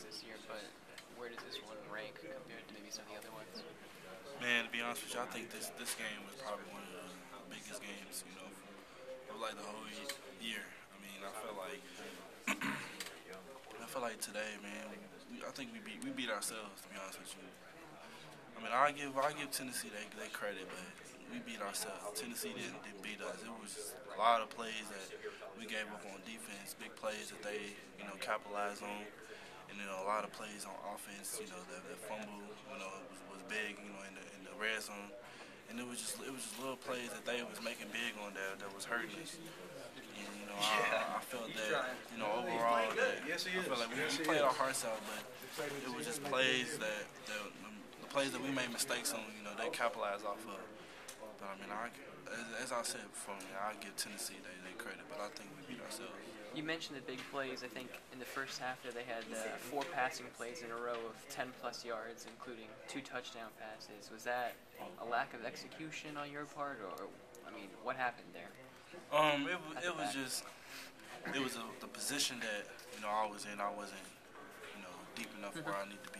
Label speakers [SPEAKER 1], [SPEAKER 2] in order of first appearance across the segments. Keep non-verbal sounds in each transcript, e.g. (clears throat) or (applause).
[SPEAKER 1] this year, but where does this one rank compared to maybe some of the other ones?
[SPEAKER 2] Man, to be honest with you, I think this this game was probably one of the biggest games, you know, of like the whole year. I mean, I felt like (clears throat) I feel like today, man, we, I think we beat we beat ourselves. To be honest with you, I mean, I give I give Tennessee they, they credit, but we beat ourselves. Tennessee didn't, didn't beat us. It was a lot of plays that we gave up on defense, big plays that they you know capitalized on and you know a lot of plays on offense. You know that, that fumble, you know, was, was big. You know in the, in the red zone, and it was just it was just little plays that they was making big on that that was hurting us. And you know I, I felt that you know overall that I felt like we, we played our hearts out, but it was just plays that, that the plays that we made mistakes on. You know they capitalized off of. But I mean, I, as, as I said before, I give Tennessee they, they credit, but I think we beat ourselves.
[SPEAKER 1] You mentioned the big plays. I think in the first half there they had uh, four passing plays in a row of 10 plus yards, including two touchdown passes. Was that a lack of execution on your part, or I mean, what happened there?
[SPEAKER 2] Um, it, it was just it was a, the position that you know I was in. I wasn't you know deep enough where I need to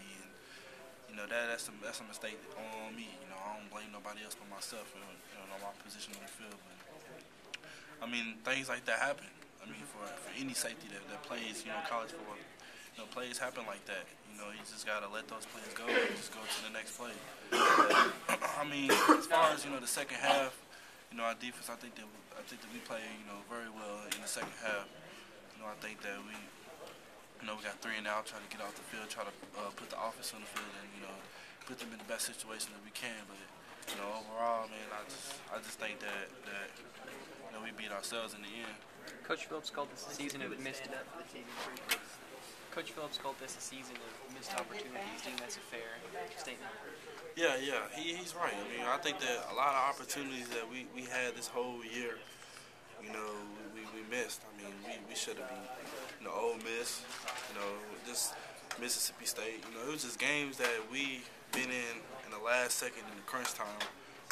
[SPEAKER 2] you know that that's a that's a mistake on me. You know I don't blame nobody else but myself. You know, you know my position on the field, but I mean things like that happen. I mean, for, for any safety that, that plays, you know, college football, you know, plays happen like that. You know, you just gotta let those plays go and just go to the next play. (coughs) I mean, as far as you know, the second half, you know, our defense, I think that I think that we play, you know, very well in the second half. You know, I think that we, you know, we got three and out, try to get off the field, try to uh, put the offense on the field, and you know, put them in the best situation that we can. But you know, overall, man, I just, I just think that that you know we beat ourselves in the end.
[SPEAKER 1] Coach Phillips called this a season of missed. Coach Phillips called this a season of missed opportunities. Do you think that's a fair statement?
[SPEAKER 2] Yeah, yeah, he, he's right. I mean, I think that a lot of opportunities that we, we had this whole year, you know, we, we missed. I mean, we, we should have been, you know, Ole Miss, just Mississippi State. You know, it was just games that we been in in the last second in the crunch time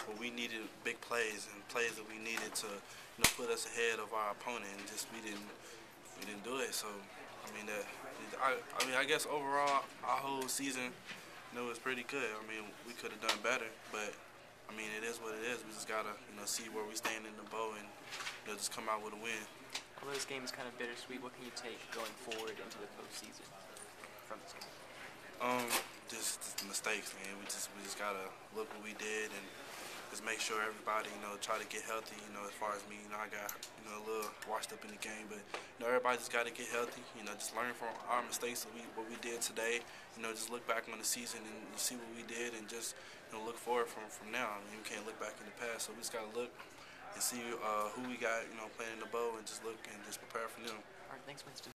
[SPEAKER 2] where we needed big plays and plays that we needed to you know, put us ahead of our opponent, and just we didn't we didn't do it. So I mean that I I mean I guess overall our whole season, you know, was pretty good. I mean we could have done better, but I mean it is what it is. We just gotta you know see where we stand in the bowl and you know just come out with a win.
[SPEAKER 1] Although this game is kind of bittersweet, what can you take going forward into the postseason from this game?
[SPEAKER 2] Um, just, just mistakes, man. We just we just gotta look what we did and just make sure everybody, you know, try to get healthy. You know, as far as me, you know, I got, you know, a little washed up in the game, but you know, everybody just got to get healthy. You know, just learn from our mistakes we what we did today. You know, just look back on the season and see what we did, and just you know, look forward from from now. I mean, we can't look back in the past, so we just got to look and see uh, who we got, you know, playing in the bow, and just look and just prepare for them.
[SPEAKER 1] All right, thanks, Winston.